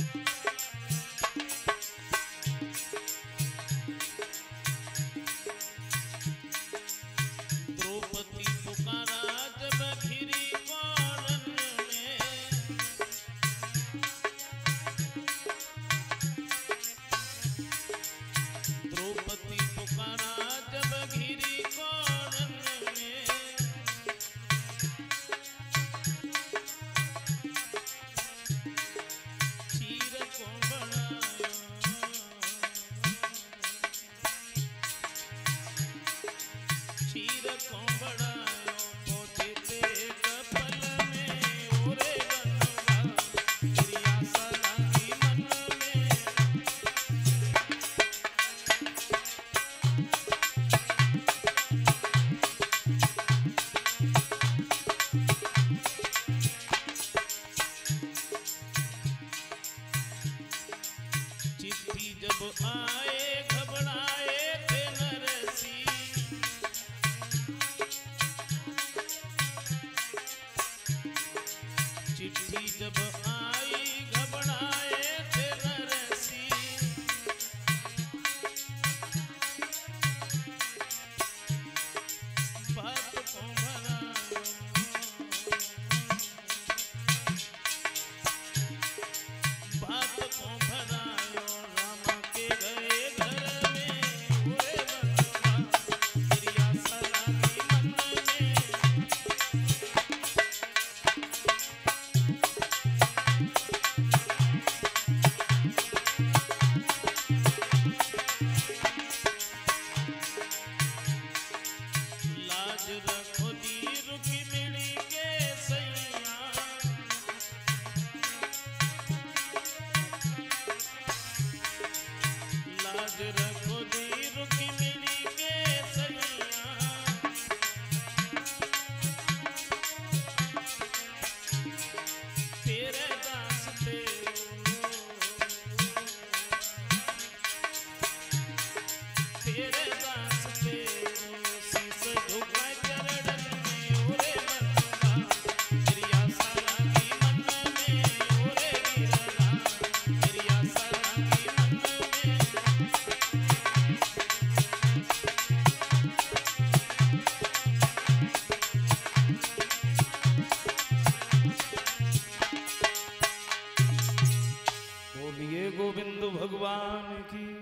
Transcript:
Bye. he भगवान की